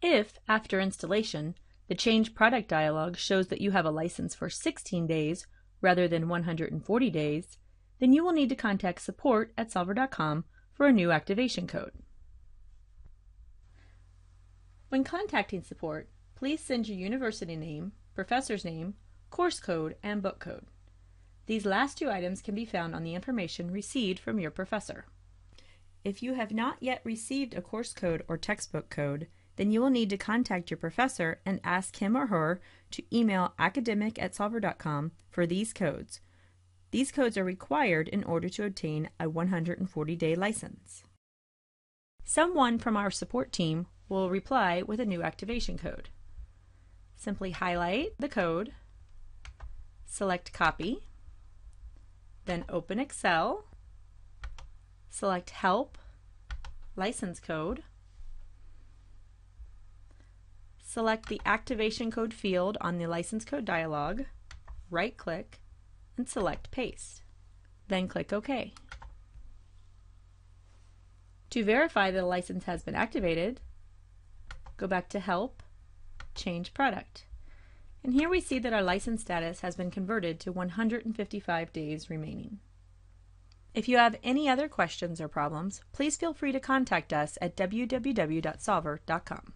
If, after installation, the Change Product dialog shows that you have a license for 16 days rather than 140 days, then you will need to contact support at solver.com for a new activation code. When contacting support, please send your university name, professor's name, course code, and book code. These last two items can be found on the information received from your professor. If you have not yet received a course code or textbook code, then you will need to contact your professor and ask him or her to email academic at solver.com for these codes. These codes are required in order to obtain a 140 day license. Someone from our support team will reply with a new activation code. Simply highlight the code, select Copy, then open Excel, select Help, License Code, select the Activation Code field on the License Code dialog, right-click, and select Paste. Then click OK. To verify that a license has been activated, go back to Help, Change Product. And here we see that our license status has been converted to 155 days remaining. If you have any other questions or problems, please feel free to contact us at www.solver.com.